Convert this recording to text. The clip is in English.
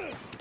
Ugh!